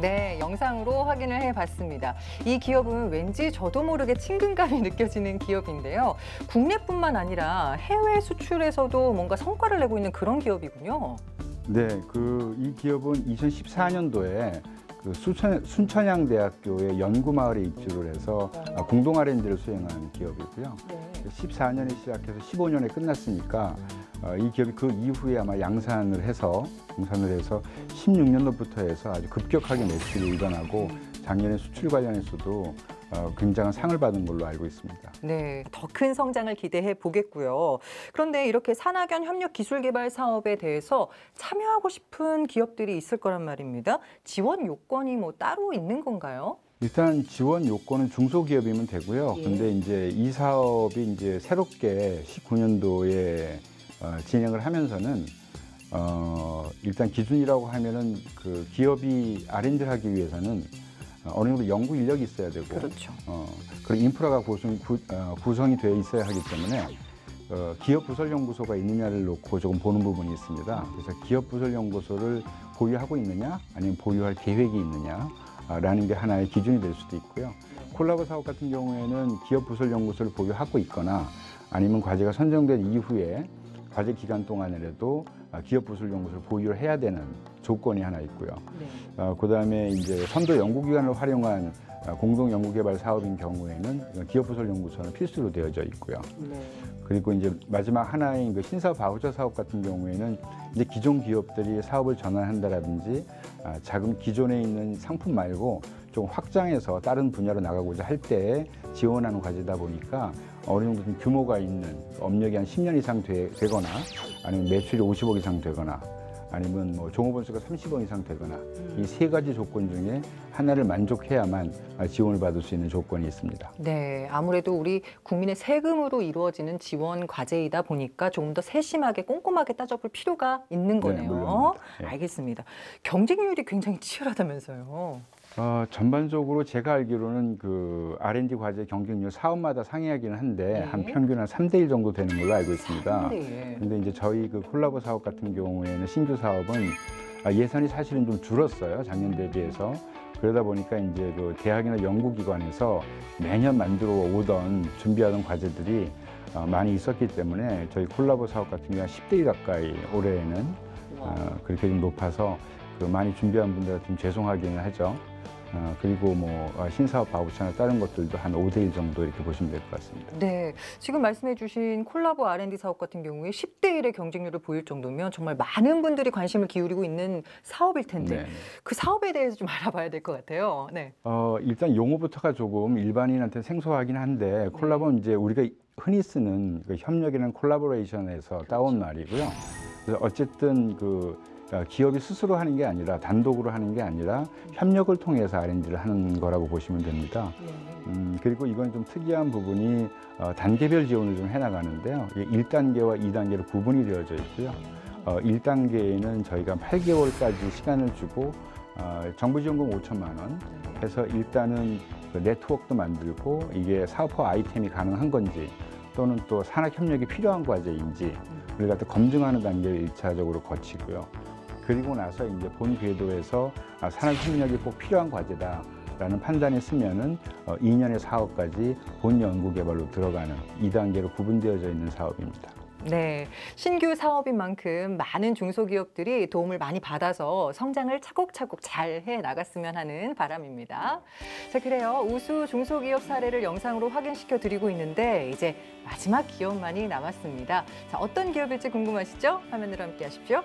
네, 영상으로 확인을 해봤습니다. 이 기업은 왠지 저도 모르게 친근감이 느껴지는 기업인데요. 국내뿐만 아니라 해외 수출에서도 뭔가 성과를 내고 있는 그런 기업이군요. 네, 그 이 기업은 2014년도에 그 순천, 순천향대학교의 연구마을에 입주를 해서 아, 공동 R&D를 수행한 기업이고요. 네. 14년에 시작해서 15년에 끝났으니까 어, 이 기업이 그 이후에 아마 양산을 해서 양산을 해서 16년도부터 해서 아주 급격하게 매출이 일어나고 작년에 수출 관련해서도 어, 굉장한 상을 받은 걸로 알고 있습니다. 네, 더 큰 성장을 기대해 보겠고요. 그런데 이렇게 산학연 협력 기술 개발 사업에 대해서 참여하고 싶은 기업들이 있을 거란 말입니다. 지원 요건이 뭐 따로 있는 건가요? 일단 지원 요건은 중소기업이면 되고요. 예. 근데 이제 이 사업이 이제 새롭게 19년도에 어, 진행을 하면서는 어, 일단 기준이라고 하면은 그 기업이 R&D를 하기 위해서는 어, 어느 정도 연구 인력이 있어야 되고 그렇죠. 어, 그리고 인프라가 구성, 구, 어, 구성이 되어 있어야 하기 때문에 어, 기업 부설 연구소가 있느냐를 놓고 조금 보는 부분이 있습니다. 그래서 기업 부설 연구소를 보유하고 있느냐, 아니면 보유할 계획이 있느냐라는 게 하나의 기준이 될 수도 있고요. 콜라보 사업 같은 경우에는 기업 부설 연구소를 보유하고 있거나 아니면 과제가 선정된 이후에 과제 기간 동안이라도 아, 기업 부설 연구소를 보유를 해야 되는 조건이 하나 있고요. 네. 어, 그다음에 이제 선도 연구기관을 활용한 어, 공동 연구개발 사업인 경우에는 기업 부설 연구소는 필수로 되어져 있고요. 네. 그리고 이제 마지막 하나인 그 신사 바우처 사업 같은 경우에는 이제 기존 기업들이 사업을 전환한다라든지 아, 자금 기존에 있는 상품 말고 좀 확장해서 다른 분야로 나가고자 할 때 지원하는 과제다 보니까 어느 정도 좀 규모가 있는 업력이 한 10년 이상 되, 되거나 아니면 매출이 50억 이상 되거나 아니면 뭐 종업원수가 30억 이상 되거나 이 세 가지 조건 중에 하나를 만족해야만 아, 지원을 받을 수 있는 조건이 있습니다. 네, 아무래도 우리 국민의 세금으로 이루어지는 지원 과제이다 보니까 조금 더 세심하게 꼼꼼하게 따져볼 필요가 있는 네, 거네요. 물론입니다. 네. 알겠습니다. 경쟁률이 굉장히 치열하다면서요. 어, 전반적으로 제가 알기로는 그 R&D 과제 경쟁률 사업마다 상이하기는 한데 네. 한 평균 한 3대 1 정도 되는 걸로 알고 있습니다. 네. 근데 이제 저희 그 콜라보 사업 같은 경우에는 신규 사업은 아, 예산이 사실은 좀 줄었어요. 작년 대비해서. 그러다 보니까 이제 그 대학이나 연구기관에서 매년 만들어 오던 준비하던 과제들이 어, 많이 있었기 때문에 저희 콜라보 사업 같은 경우는 10대 1 가까이 올해에는 어, 그렇게 좀 높아서 그 많이 준비한 분들한테 좀 죄송하기는 하죠. 어, 그리고 뭐 어, 신사업 바우처나 다른 것들도 한 5대 1 정도 이렇게 보시면 될 것 같습니다. 네, 지금 말씀해주신 콜라보 R&D 사업 같은 경우에 10대 1의 경쟁률을 보일 정도면 정말 많은 분들이 관심을 기울이고 있는 사업일 텐데 네. 그 사업에 대해서 좀 알아봐야 될 것 같아요. 네. 어, 일단 용어부터가 조금 일반인한테 생소하긴 한데 콜라보는 이제 우리가 흔히 쓰는 그 협력이라는 콜라보레이션에서 따온 말이고요. 그래서 어쨌든 그 어, 기업이 스스로 하는 게 아니라 단독으로 하는 게 아니라 협력을 통해서 R&D를 하는 거라고 보시면 됩니다. 음, 그리고 이건 좀 특이한 부분이 어, 단계별 지원을 좀 해나가는데요. 이게 1단계와 2단계로 구분이 되어져 있고요. 어, 1단계에는 저희가 8개월까지 시간을 주고 어, 정부 지원금 5천만 원 해서 일단은 그 네트워크도 만들고 이게 사업화 아이템이 가능한 건지 또는 또 산학 협력이 필요한 과제인지 우리 갖다 검증하는 단계를 일차적으로 거치고요. 그리고 나서 이제 본 궤도에서 아, 산학 협력이 꼭 필요한 과제다 라는 판단이 쓰면은 어, 2년의 사업까지 본 연구 개발로 들어가는 2단계로 구분되어져 있는 사업입니다. 네, 신규 사업인 만큼 많은 중소기업들이 도움을 많이 받아서 성장을 차곡차곡 잘 해 나갔으면 하는 바람입니다. 자, 그래요. 우수 중소기업 사례를 영상으로 확인시켜 드리고 있는데 이제 마지막 기업만이 남았습니다. 자, 어떤 기업일지 궁금하시죠? 화면으로 함께 하십시오.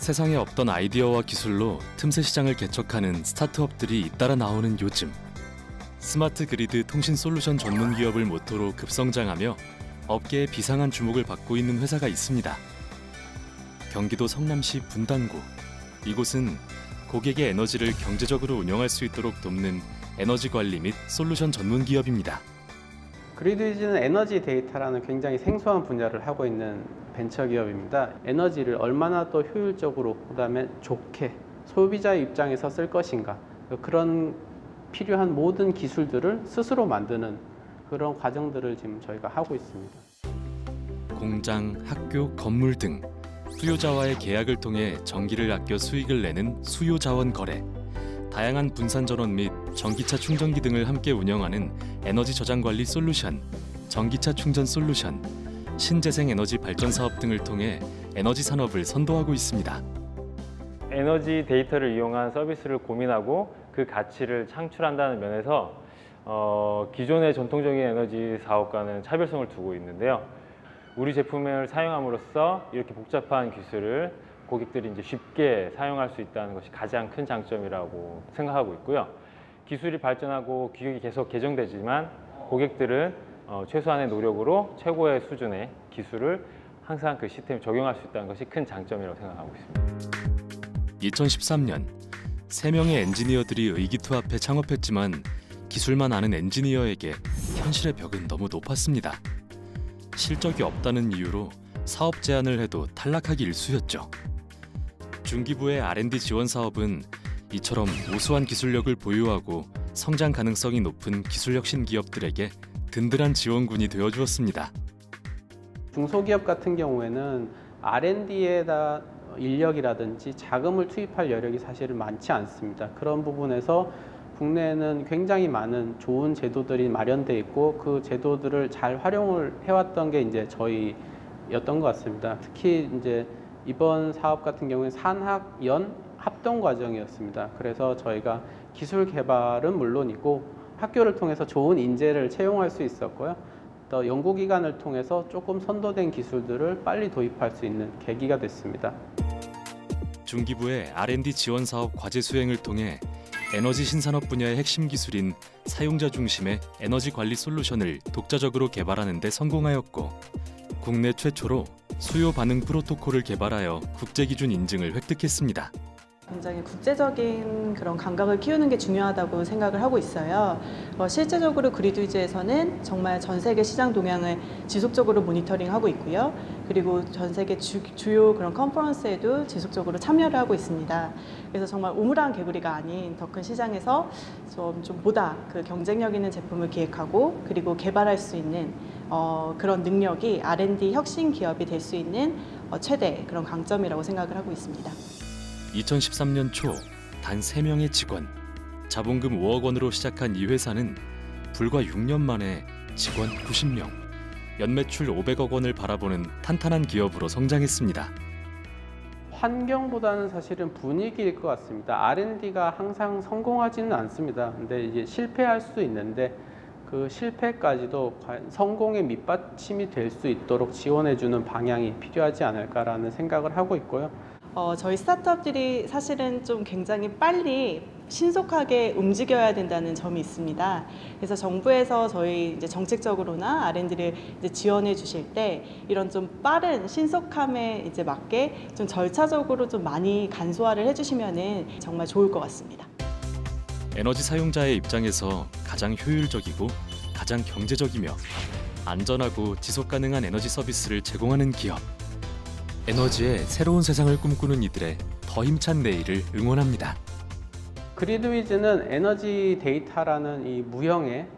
세상에 없던 아이디어와 기술로 틈새 시장을 개척하는 스타트업들이 잇따라 나오는 요즘 스마트 그리드 통신 솔루션 전문 기업을 모토로 급성장하며 업계의 비상한 주목을 받고 있는 회사가 있습니다. 경기도 성남시 분당구 이곳은 고객의 에너지를 경제적으로 운영할 수 있도록 돕는 에너지 관리 및 솔루션 전문 기업입니다. 그리드위즈는 에너지 데이터라는 굉장히 생소한 분야를 하고 있는 벤처 기업입니다. 에너지를 얼마나 또 효율적으로 그다음에 좋게 소비자의 입장에서 쓸 것인가 그런 필요한 모든 기술들을 스스로 만드는 그런 과정들을 지금 저희가 하고 있습니다. 공장, 학교, 건물 등 수요자와의 계약을 통해 전기를 아껴 수익을 내는 수요자원 거래, 다양한 분산 전원 및 전기차 충전기 등을 함께 운영하는 에너지 저장 관리 솔루션, 전기차 충전 솔루션, 신재생 에너지 발전 사업 등을 통해 에너지 산업을 선도하고 있습니다. 에너지 데이터를 이용한 서비스를 고민하고 그 가치를 창출한다는 면에서 어, 기존의 전통적인 에너지 사업과는 차별성을 두고 있는데요. 우리 제품을 사용함으로써 이렇게 복잡한 기술을 고객들이 이제 쉽게 사용할 수 있다는 것이 가장 큰 장점이라고 생각하고 있고요. 기술이 발전하고 규격이 계속 개정되지만 고객들은 어, 최소한의 노력으로 최고의 수준의 기술을 항상 그 시스템에 적용할 수 있다는 것이 큰 장점이라고 생각하고 있습니다. 2013년 세명의 엔지니어들이 의기투합해 창업했지만 기술만 아는 엔지니어에게 현실의 벽은 너무 높았습니다. 실적이 없다는 이유로 사업 제안을 해도 탈락하기 일쑤였죠. 중기부의 R&D 지원 사업은 이처럼 우수한 기술력을 보유하고 성장 가능성이 높은 기술혁신 기업들에게 든든한 지원군이 되어 주었습니다. 중소기업 같은 경우에는 R&D에다 인력이라든지 자금을 투입할 여력이 사실은 많지 않습니다. 그런 부분에서 국내에는 굉장히 많은 좋은 제도들이 마련돼 있고 그 제도들을 잘 활용을 해왔던 게 이제 저희였던 것 같습니다. 특히 이제 이번 사업 같은 경우에 산학연 합동 과정이었습니다. 그래서 저희가 기술 개발은 물론이고 학교를 통해서 좋은 인재를 채용할 수 있었고요. 또 연구기관을 통해서 조금 선도된 기술들을 빨리 도입할 수 있는 계기가 됐습니다. 중기부의 R&D 지원 사업 과제 수행을 통해 에너지 신산업 분야의 핵심 기술인 사용자 중심의 에너지 관리 솔루션을 독자적으로 개발하는 데 성공하였고 국내 최초로 수요 반응 프로토콜을 개발하여 국제 기준 인증을 획득했습니다. 굉장히 국제적인 그런 감각을 키우는 게 중요하다고 생각을 하고 있어요. 어, 실제적으로 그리드위즈에서는 정말 전 세계 시장 동향을 지속적으로 모니터링하고 있고요. 그리고 전 세계 주, 주요 그런 컨퍼런스에도 지속적으로 참여를 하고 있습니다. 그래서 정말 우물한 개구리가 아닌 더 큰 시장에서 좀, 좀 보다 그 경쟁력 있는 제품을 기획하고 그리고 개발할 수 있는 어, 그런 능력이 R&D 혁신 기업이 될 수 있는 어, 최대 그런 강점이라고 생각을 하고 있습니다. 2013년 초 단 3명의 직원, 자본금 5억 원으로 시작한 이 회사는 불과 6년 만에 직원 90명, 연매출 500억 원을 바라보는 탄탄한 기업으로 성장했습니다. 환경보다는 사실은 분위기일 것 같습니다. R&D가 항상 성공하지는 않습니다. 근데 이제 실패할 수도 있는데 그 실패까지도 성공의 밑받침이 될 수 있도록 지원해주는 방향이 필요하지 않을까라는 생각을 하고 있고요. 어, 저희 스타트업들이 사실은 좀 굉장히 빨리 신속하게 움직여야 된다는 점이 있습니다. 그래서 정부에서 저희 이제 정책적으로나 R&D를 이제 지원해 주실 때 이런 좀 빠른 신속함에 이제 맞게 좀 절차적으로 좀 많이 간소화를 해주시면은 정말 좋을 것 같습니다. 에너지 사용자의 입장에서 가장 효율적이고 가장 경제적이며 안전하고 지속 가능한 에너지 서비스를 제공하는 기업. 에너지의 새로운 세상을 꿈꾸는 이들의 더 힘찬 내일을 응원합니다. 그리드위즈는 에너지 데이터라는 이 무형의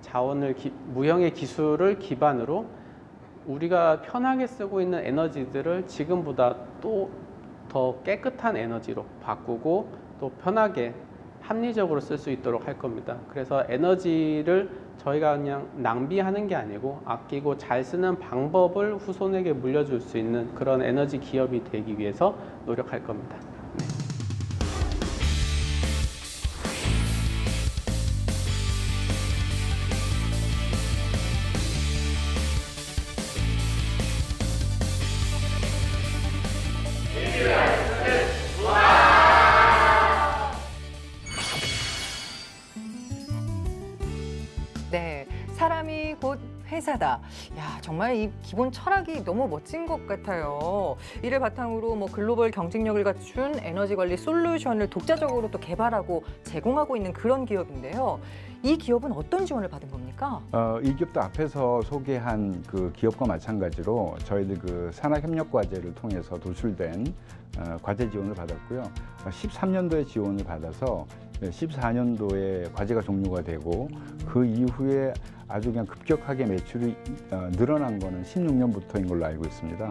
자원을 기- 무형의 기술을 기반으로 우리가 편하게 쓰고 있는 에너지들을 지금보다 또 더 깨끗한 에너지로 바꾸고 또 편하게 합리적으로 쓸 수 있도록 할 겁니다. 그래서 에너지를 저희가 그냥 낭비하는 게 아니고 아끼고 잘 쓰는 방법을 후손에게 물려줄 수 있는 그런 에너지 기업이 되기 위해서 노력할 겁니다. 회사다. 야, 정말 이 기본 철학이 너무 멋진 것 같아요. 이를 바탕으로 뭐 글로벌 경쟁력을 갖춘 에너지 관리 솔루션을 독자적으로 또 개발하고 제공하고 있는 그런 기업인데요. 이 기업은 어떤 지원을 받은 겁니까? 어, 이 기업도 앞에서 소개한 그 기업과 마찬가지로 저희들 그 산학협력과제를 통해서 도출된 어, 과제 지원을 받았고요. 어, 13년도에 지원을 받아서 14년도에 과제가 종료가 되고 그 이후에 아주 그냥 급격하게 매출이 어, 늘어난 거는 16년부터인 걸로 알고 있습니다.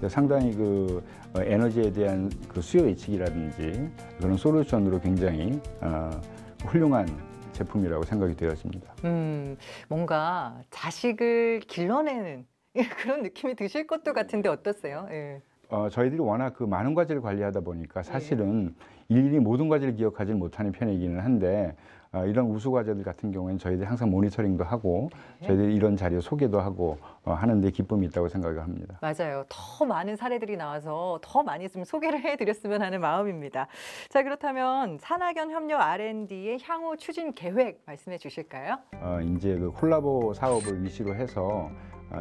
네. 상당히 그 어, 에너지에 대한 그 수요 예측이라든지 그런 솔루션으로 굉장히 어, 훌륭한 제품이라고 생각이 되어집니다. 음, 뭔가 자식을 길러내는 그런 느낌이 드실 것도 같은데 어떠세요? 예. 어, 저희들이 워낙 그 많은 과제를 관리하다 보니까 사실은 일일이 모든 과제를 기억하지 못하는 편이기는 한데 어, 이런 우수 과제들 같은 경우에는 저희들이 항상 모니터링도 하고 저희들이 이런 자료 소개도 하고 어, 하는데 기쁨이 있다고 생각을 합니다. 맞아요. 더 많은 사례들이 나와서 더 많이 좀 소개를 해드렸으면 하는 마음입니다. 자, 그렇다면 산학연 협력 R&D의 향후 추진 계획 말씀해 주실까요? 어, 이제 그 콜라보 사업을 위시로 해서 어,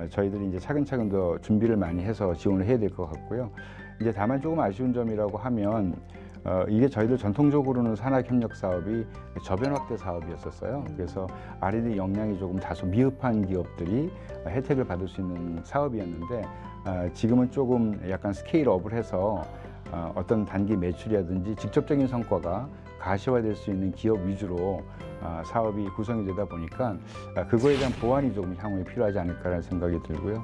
저희들이 이제 차근차근 더 준비를 많이 해서 지원을 해야 될 것 같고요. 이제 다만 조금 아쉬운 점이라고 하면 어, 이게 저희들 전통적으로는 산학협력 사업이 저변 확대 사업이었었어요. 그래서 R&D 역량이 조금 다소 미흡한 기업들이 혜택을 받을 수 있는 사업이었는데 어, 지금은 조금 약간 스케일업을 해서 어, 어떤 단기 매출이라든지 직접적인 성과가 가시화될 수 있는 기업 위주로 아, 사업이 구성이 되다 보니까 아, 그거에 대한 보완이 조금 향후에 필요하지 않을까라는 생각이 들고요.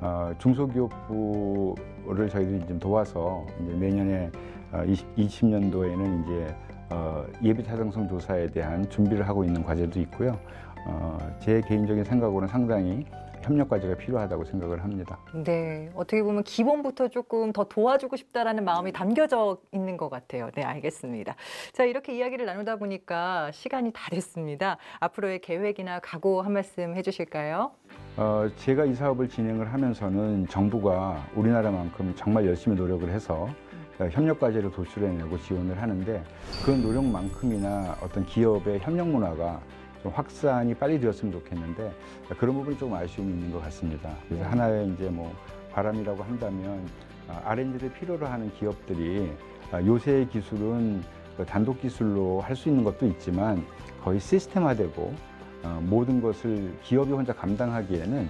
어, 중소기업부를 저희들이 좀 도와서 이제 내년에 어, 20, 년도에는 이제 어, 예비 타당성 조사에 대한 준비를 하고 있는 과제도 있고요. 어, 제 개인적인 생각으로는 상당히 협력 과제가 필요하다고 생각을 합니다. 네, 어떻게 보면 기본부터 조금 더 도와주고 싶다라는 마음이 담겨져 있는 것 같아요. 네, 알겠습니다. 자, 이렇게 이야기를 나누다 보니까 시간이 다 됐습니다. 앞으로의 계획이나 각오 한 말씀 해주실까요? 어, 제가 이 사업을 진행을 하면서는 정부가 우리나라만큼 정말 열심히 노력을 해서 어, 협력 과제를 도출해내고 지원을 하는데 그 노력만큼이나 어떤 기업의 협력 문화가 좀 확산이 빨리 되었으면 좋겠는데 그런 부분이 조금 아쉬움이 있는 것 같습니다. 그래서 하나의 이제 뭐 바람이라고 한다면 아, R&D를 필요로 하는 기업들이 아, 요새의 기술은 그 단독 기술로 할 수 있는 것도 있지만 거의 시스템화되고 어, 모든 것을 기업이 혼자 감당하기에는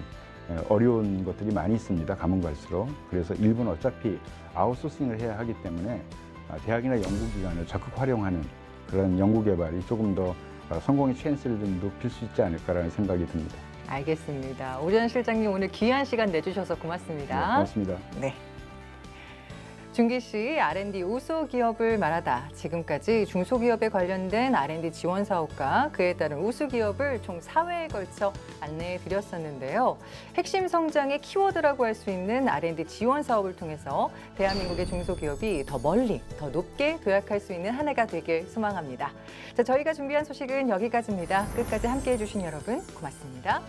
어, 어려운 것들이 많이 있습니다. 가면 갈수록. 그래서 일부는 어차피 아웃소싱을 해야 하기 때문에 아, 대학이나 연구기관을 적극 활용하는 그런 연구 개발이 조금 더 어, 성공의 찬스를 좀 높일 수 있지 않을까라는 생각이 듭니다. 알겠습니다. 오전 실장님 오늘 귀한 시간 내주셔서 네, 고맙습니다. 고맙습니다. 네. 중기 씨 R&D 우수 기업을 말하다. 지금까지 중소기업에 관련된 R&D 지원 사업과 그에 따른 우수 기업을 총 4회에 걸쳐 안내해 드렸었는데요. 핵심 성장의 키워드라고 할 수 있는 R&D 지원 사업을 통해서 대한민국의 중소기업이 더 멀리, 더 높게 도약할 수 있는 한 해가 되길 소망합니다. 자, 저희가 준비한 소식은 여기까지입니다. 끝까지 함께해 주신 여러분 고맙습니다.